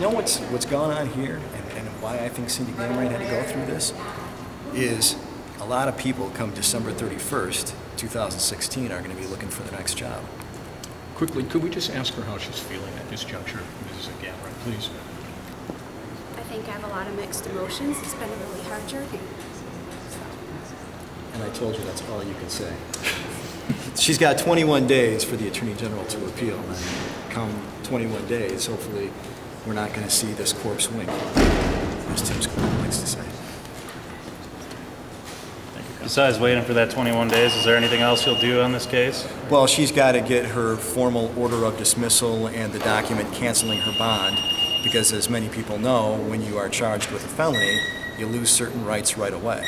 you know what's what's gone on here, and, and why I think Cindy Gamrat had to go through this, is a lot of people come December 31st, 2016, are going to be looking for the next job. Quickly, could we just ask her how she's feeling at this juncture, Mrs. Gamrat, please? I think I have a lot of mixed emotions. It's been a really hard journey. And I told you that's all you can say. She's got 21 days for the Attorney General to appeal, and come 21 days, hopefully, we're not going to see this corpse wink, as Tim likes to say. Besides waiting for that 21 days, is there anything else you'll do on this case? Well, she's got to get her formal order of dismissal and the document canceling her bond, because as many people know, when you are charged with a felony, you lose certain rights right away.